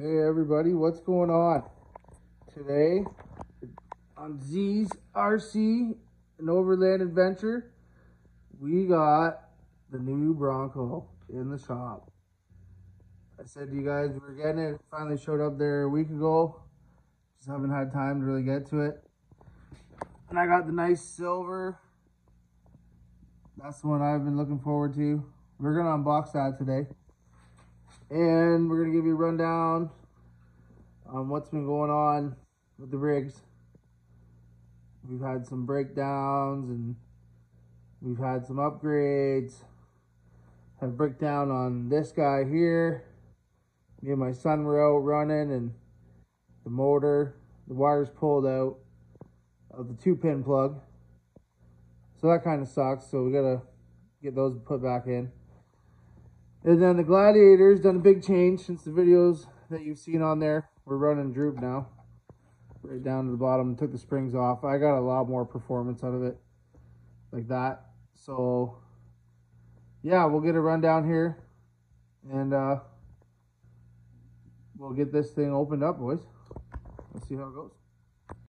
Hey everybody, what's going on? Today on Z's RC and Overland Adventure, we got the new Bronco in the shop. I said to you guys we were getting it, finally showed up there a week ago. Just haven't had time to really get to it. And I got the nice silver. That's the one I've been looking forward to. We're gonna unbox that today and we're gonna give you a rundown on what's been going on with the rigs. We've had some breakdowns and we've had some upgrades. Have a breakdown on this guy here. Me and my son were out running and the motor, the wires pulled out of the two pin plug. So that kind of sucks. So we gotta get those put back in. And then the Gladiator's done a big change since the videos that you've seen on there. We're running droop now. Right down to the bottom. Took the springs off. I got a lot more performance out of it. Like that. So, yeah, we'll get a rundown here. And uh, we'll get this thing opened up, boys. Let's see how it goes.